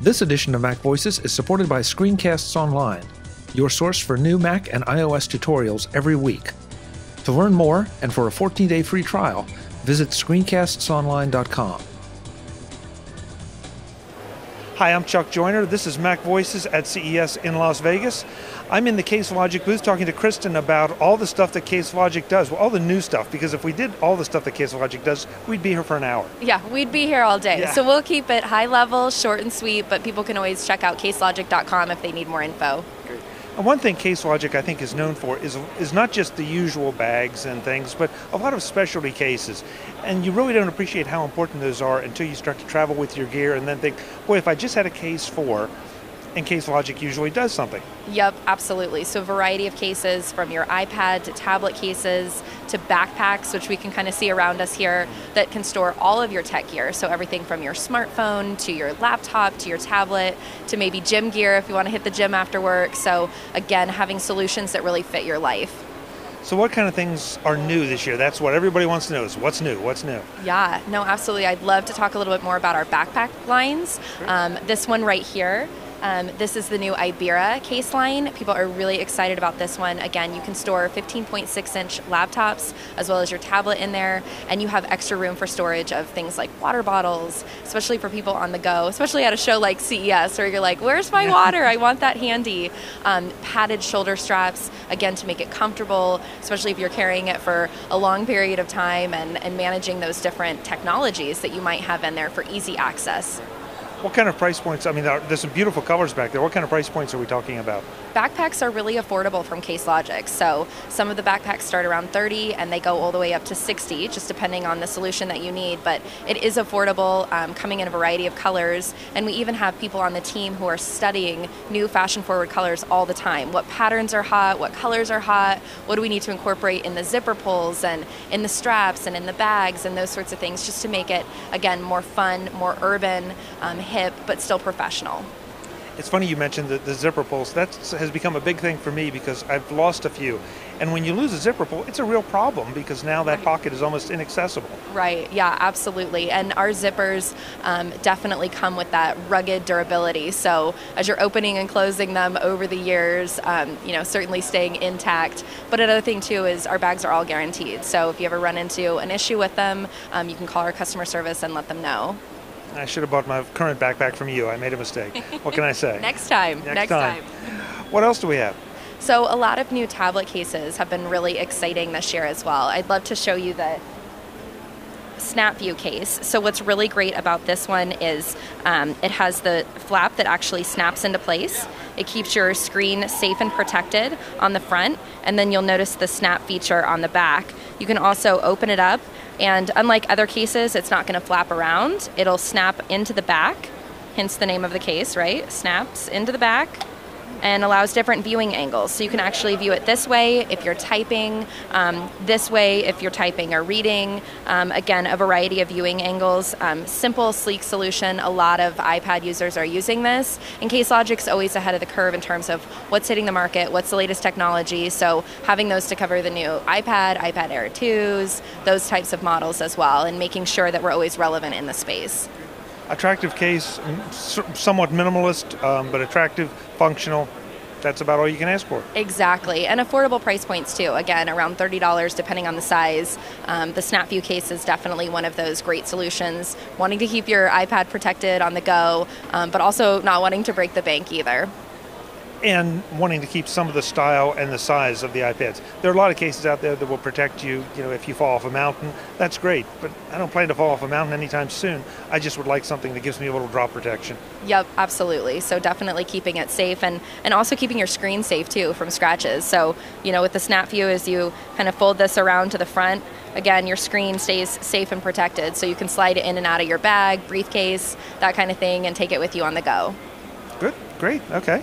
This edition of Mac Voices is supported by Screencasts Online, your source for new Mac and iOS tutorials every week. To learn more and for a 14 day free trial, visit screencastsonline.com. Hi, I'm Chuck Joiner. This is Mac Voices at CES in Las Vegas. I'm in the Case Logic booth talking to Kristin about all the stuff that Case Logic does, well, all the new stuff, because if we did all the stuff that Case Logic does, we'd be here for an hour. Yeah, we'd be here all day. Yeah. So we'll keep it high level, short and sweet, but people can always check out caselogic.com if they need more info. And Uh, one thing Case Logic I think is known for is is not just the usual bags and things, but a lot of specialty cases. And you really don't appreciate how important those are until you start to travel with your gear and then think, boy, if I just had a case for, and Case Logic usually does something. Yep, absolutely. So, a variety of cases from your iPad to tablet cases to backpacks, which we can kind of see around us here, that can store all of your tech gear. So, everything from your smartphone to your laptop to your tablet to maybe gym gear if you want to hit the gym after work. So, again, having solutions that really fit your life. So what kind of things are new this year? That's what everybody wants to know is what's new, what's new. Yeah, no, absolutely. I'd love to talk a little bit more about our backpack lines. Um, this one right here. Um, this is the new Ibira case line. People are really excited about this one. Again, you can store 15.6 inch laptops as well as your tablet in there, and you have extra room for storage of things like water bottles, especially for people on the go, especially at a show like CES where you're like, where's my water? I want that handy. Um, padded shoulder straps, again, to make it comfortable, especially if you're carrying it for a long period of time and, and managing those different technologies that you might have in there for easy access. What kind of price points? I mean, there- there's some beautiful colors back there. What kind of price points are we talking about? backpacks are really affordable from Case Logic. So some of the backpacks start around 30 and they go all the way up to 60, just depending on the solution that you need. But it is affordable, um, coming in a variety of colors. And we even have people on the team who are studying new fashion forward colors all the time. What patterns are hot? What colors are hot? What do we need to incorporate in the zipper pulls and in the straps and in the bags and those sorts of things, just to make it again more fun, more urban, um, hip, but still professional. It's funny you mentioned the, the zipper pulls. That has become a big thing for me because I've lost a few. And when you lose a zipper pull, it's a real problem because now that pocket is almost inaccessible. Right, yeah, absolutely. And our zippers um, definitely come with that rugged durability. So as you're opening and closing them over the years, um, you know, certainly staying intact. But another thing too is our bags are all guaranteed. So if you ever run into an issue with them, um, you can call our customer service and let them know. I should have bought my current backpack from you. I made a mistake. What can I say? Next time, Next time. What else do we have? So a lot of new tablet cases have been really exciting this year as well. I'd love to show you the SnapView case. So what's really great about this one is um, it has the flap that actually snaps into place. It keeps your screen safe and protected on the front, and then you'll notice the snap feature on the back. You can also open it up, and unlike other cases, it's not going to flap around. It'll snap into the back, hence the name of the case, right? Snaps into the back and allows different viewing angles. So you can actually view it this way if you're typing, um, this way if you're typing or reading. Um, again, a variety of viewing angles. Um, simple, sleek solution. A lot of iPad users are using this. And Case Logic's always ahead of the curve in terms of what's hitting the market, what's the latest technology. So having those to cover the new iPad, iPad Air 2s, those types of models as well, and making sure that we're always relevant in the space. Attractive case, somewhat minimalist, um, but attractive, functional. That's about all you can ask for. Exactly, and affordable price points too. Again, around thirty dollars, depending on the size. Um, the SnapView case is definitely one of those great solutions. Wanting to keep your iPad protected on the go, um, but also not wanting to break the bank either. And wanting to keep some of the style and the size of the iPads. There are a lot of cases out there that will protect you, you know, if you fall off a mountain. That's great, but I don't plan to fall off a mountain anytime soon. I just would like something that gives me a little drop protection. Yep, absolutely. So definitely keeping it safe and, and also keeping your screen safe too from scratches. So, you know, with the snap view as you kind of fold this around to the front, again, your screen stays safe and protected. So you can slide it in and out of your bag, briefcase, that kind of thing, and take it with you on the go. Good, great, okay.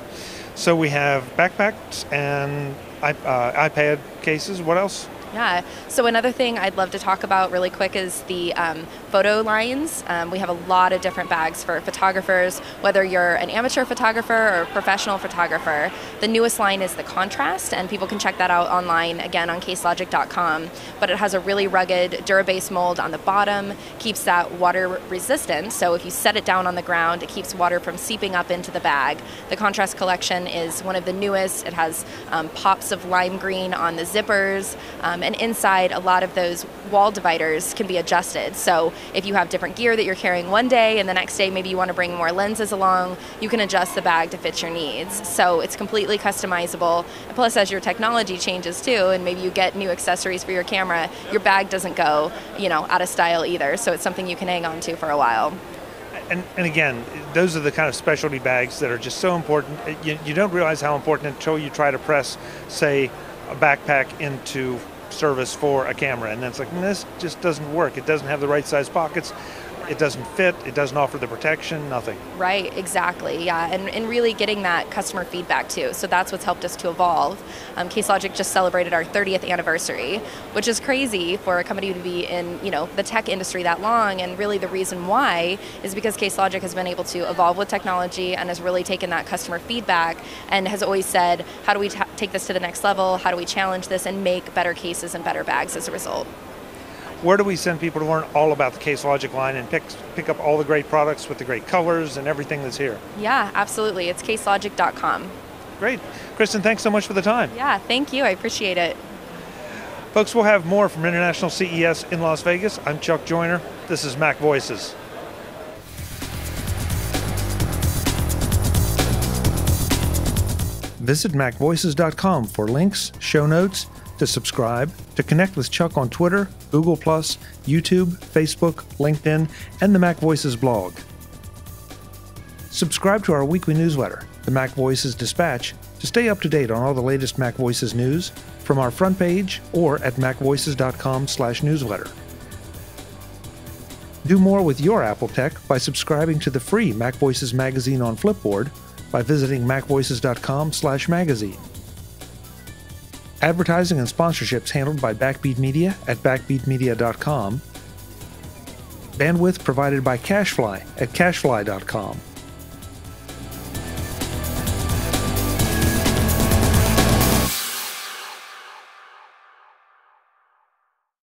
So we have backpacks and uh, iPad cases. What else? Yeah. So another thing I'd love to talk about really quick is the um, photo lines. Um, we have a lot of different bags for photographers, whether you're an amateur photographer or professional photographer. The newest line is the Contrast, and people can check that out online again on caselogic.com. But it has a really rugged Durabase mold on the bottom, keeps that water resistant. So if you set it down on the ground, it keeps water from seeping up into the bag. The Contrast collection is one of the newest. It has um, pops of lime green on the zippers. Um, and inside, a lot of those wall dividers can be adjusted. So if you have different gear that you're carrying one day and the next day maybe you want to bring more lenses along, you can adjust the bag to fit your needs. So it's completely customizable. Plus, as your technology changes too, and maybe you get new accessories for your camera, your bag doesn't go, you know, out of style either. So it's something you can hang on to for a while. And, and, again, those are the kind of specialty bags that are just so important. You, you, don't realize how important until you try to press, say, a backpack into service for a camera, and then it's like this just doesn't work. It doesn't have the right size pockets it doesn't fit, it doesn't offer the protection, nothing. Right, exactly, yeah, and, and really getting that customer feedback too. So that's what's helped us to evolve. Um, Case Logic just celebrated our 30th anniversary, which is crazy for a company to be in you know the tech industry that long. And really, the reason why is because Case Logic has been able to evolve with technology and has really taken that customer feedback and has always said, how do we t- take this to the next level? How do we challenge this and make better cases and better bags as a result? where do we send people to learn all about the Case Logic line and pick pick up all the great products with the great colors and everything that's here? Yeah, absolutely. It's caselogic.com. Great. Kristin, thanks so much for the time. Yeah, thank you. I appreciate it. Folks, we'll have more from International CES in Las Vegas. I'm Chuck Joiner. This is Mac Voices. Visit MacVoices.com for links, show notes, to subscribe, to connect with Chuck on Twitter, Google, YouTube, Facebook, LinkedIn, and the Mac Voices blog. Subscribe to our weekly newsletter, the Mac Voices Dispatch, to stay up to date on all the latest Mac Voices news from our front page or at macvoices.com/newsletter. Do more with your Apple tech by subscribing to the free Mac Voices magazine on Flipboard by visiting macvoices.com slash magazine. Advertising and sponsorships handled by Backbeat Media at backbeatmedia.com. Bandwidth provided by Cashfly at cashfly.com.